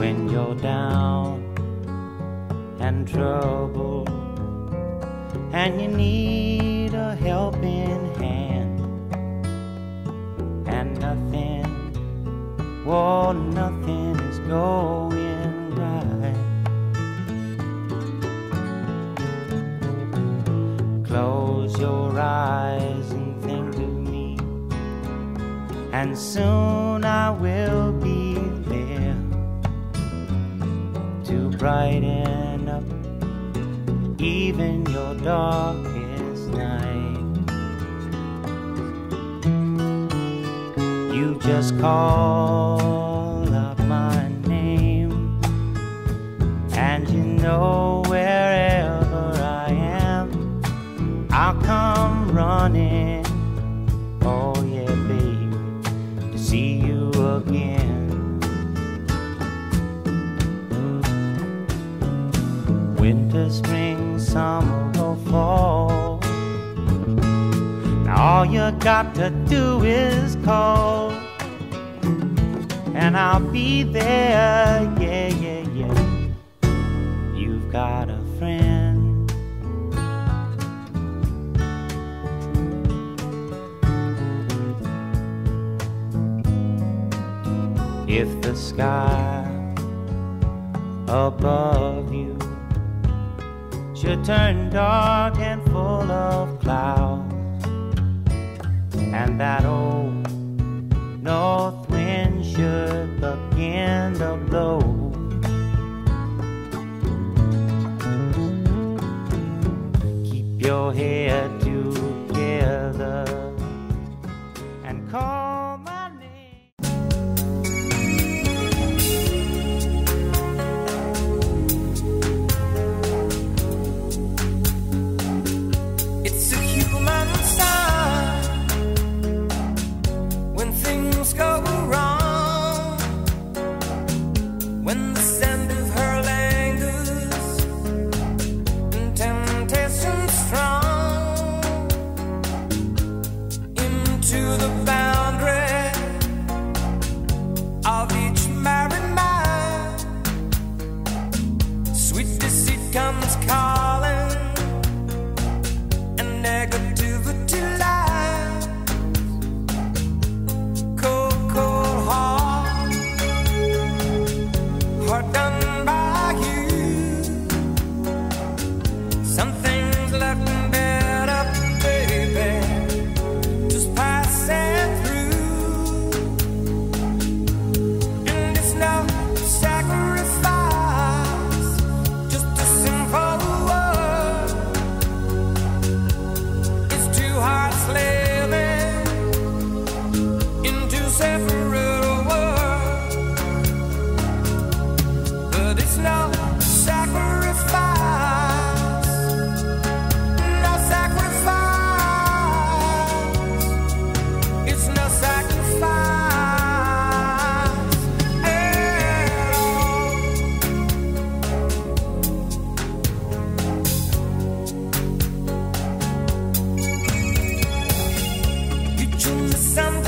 you're down and troubled, and you need a helping hand, and nothing, well, nothing is going right. Close your eyes and think of me, and soon I will brighten up even your darkest night. You just call out my name, and you know wherever I am, I'll come running. Oh, yeah, baby, to see you again. Spring, summer, or fall. Now all you got to do is call, and I'll be there. Yeah, yeah, yeah. You've got a friend. If the sky above you should turn dark and full of clouds. And that old north wind should begin to blow. Keep your head together and call. comes, comes. Some